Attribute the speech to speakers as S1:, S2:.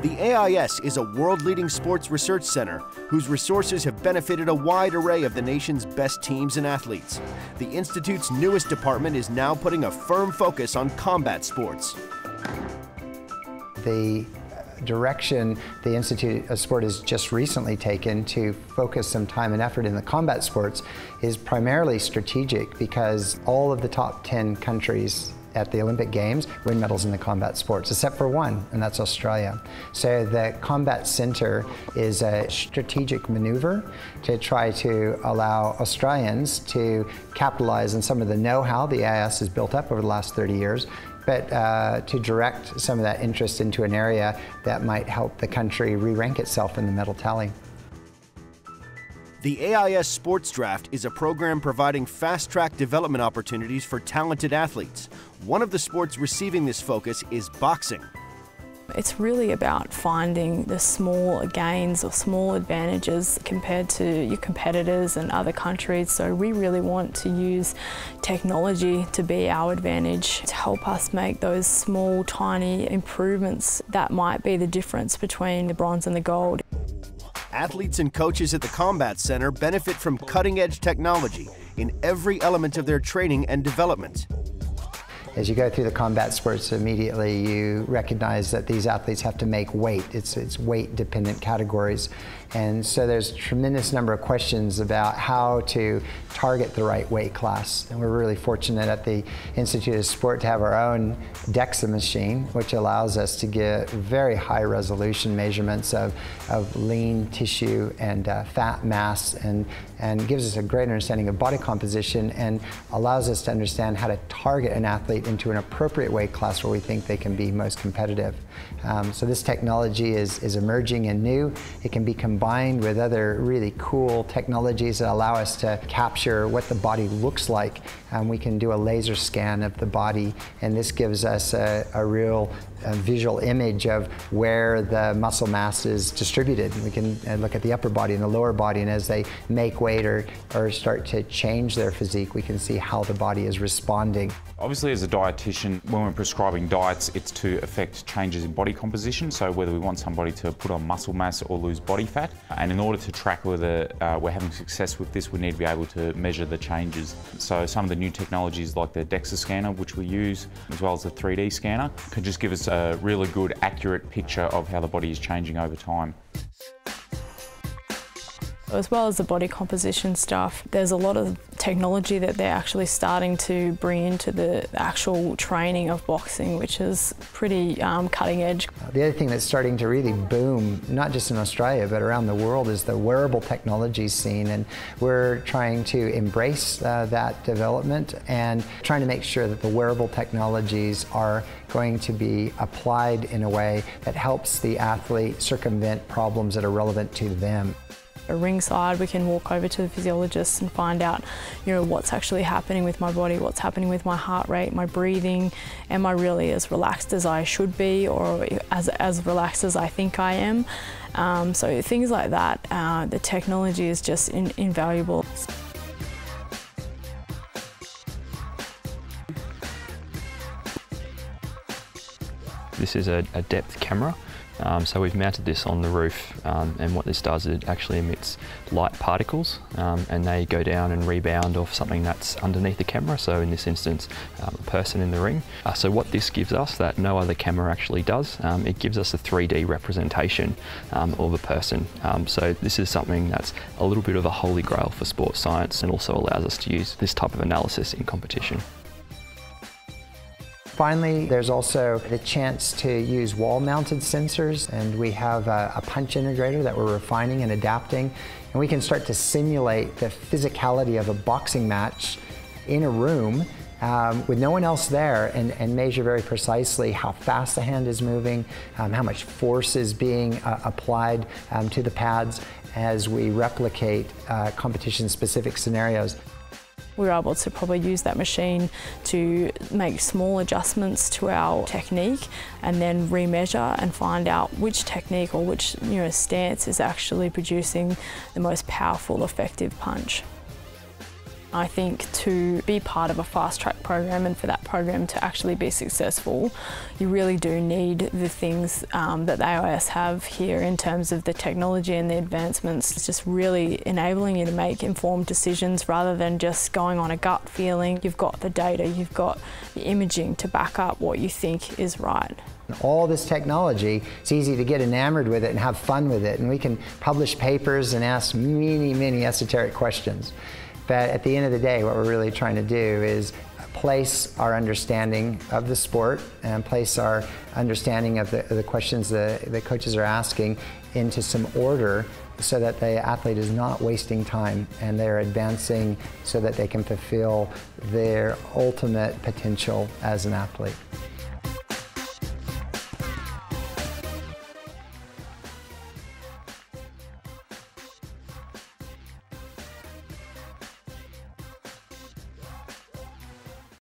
S1: The AIS is a world-leading sports research center whose resources have benefited a wide array of the nation's best teams and athletes. The Institute's newest department is now putting a firm focus on combat sports.
S2: The uh, direction the Institute of Sport has just recently taken to focus some time and effort in the combat sports is primarily strategic because all of the top 10 countries at the Olympic Games win medals in the combat sports, except for one, and that's Australia. So the Combat Centre is a strategic maneuver to try to allow Australians to capitalize on some of the know-how the AIS has built up over the last 30 years, but uh, to direct some of that interest into an area that might help the country re-rank itself in the medal tally.
S1: The AIS Sports Draft is a program providing fast track development opportunities for talented athletes. One of the sports receiving this focus is boxing.
S3: It's really about finding the small gains or small advantages compared to your competitors and other countries. So we really want to use technology to be our advantage to help us make those small, tiny improvements that might be the difference between the bronze and the gold.
S1: Athletes and coaches at the Combat Center benefit from cutting edge technology in every element of their training and development.
S2: As you go through the combat sports, immediately you recognize that these athletes have to make weight. It's, it's weight dependent categories. And so there's a tremendous number of questions about how to target the right weight class. And we're really fortunate at the Institute of Sport to have our own DEXA machine, which allows us to get very high resolution measurements of, of lean tissue and uh, fat mass and, and gives us a great understanding of body composition and allows us to understand how to target an athlete into an appropriate weight class where we think they can be most competitive. Um, so this technology is, is emerging and new. It can be combined with other really cool technologies that allow us to capture what the body looks like. Um, we can do a laser scan of the body and this gives us a, a real a visual image of where the muscle mass is distributed. We can uh, look at the upper body and the lower body, and as they make weight or, or start to change their physique, we can see how the body is responding.
S4: Obviously, as a dietitian, when we're prescribing diets, it's to affect changes in body composition. So whether we want somebody to put on muscle mass or lose body fat, and in order to track whether uh, we're having success with this, we need to be able to measure the changes. So some of the new technologies like the DEXA scanner, which we use, as well as the 3D scanner, can just give us a really good, accurate picture of how the body is changing over time.
S3: As well as the body composition stuff, there's a lot of technology that they're actually starting to bring into the actual training of boxing, which is pretty um, cutting edge.
S2: The other thing that's starting to really boom, not just in Australia, but around the world, is the wearable technology scene. And we're trying to embrace uh, that development and trying to make sure that the wearable technologies are going to be applied in a way that helps the athlete circumvent problems that are relevant to them
S3: ringside we can walk over to the physiologist and find out you know what's actually happening with my body what's happening with my heart rate my breathing. Am I really as relaxed as I should be or as, as relaxed as I think I am? Um, so things like that uh, the technology is just in, invaluable.
S5: This is a, a depth camera um, so we've mounted this on the roof um, and what this does is it actually emits light particles um, and they go down and rebound off something that's underneath the camera, so in this instance um, a person in the ring. Uh, so what this gives us that no other camera actually does, um, it gives us a 3D representation um, of a person. so this is something that's a little bit of a holy grail for sports science and also allows us to use this type of analysis in competition.
S2: Finally, there's also the chance to use wall-mounted sensors, and we have a, a, punch integrator that we're refining and adapting, and we can start to simulate the physicality of a boxing match in a room um, with no one else there and, and, measure very precisely how fast the hand is moving, um, how much force is being uh, applied um, to the pads as we replicate uh, competition-specific scenarios.
S3: We were able to probably use that machine to make small adjustments to our technique and then remeasure and find out which technique or which you know, stance is actually producing the most powerful, effective punch. I think to be part of a fast track program and for that program to actually be successful, you really do need the things um, that the AIS have here in terms of the technology and the advancements. It's just really enabling you to make informed decisions rather than just going on a gut feeling. You've got the data, you've got the imaging to back up what you think is right.
S2: All this technology, it's easy to get enamored with it and have fun with it. And we can publish papers and ask many, many esoteric questions. But at the end of the day, what we're really trying to do is place our understanding of the sport and place our understanding of the, of the questions the, the coaches are asking into some order so that the athlete is not wasting time and they're advancing so that they can fulfill their ultimate potential as an athlete.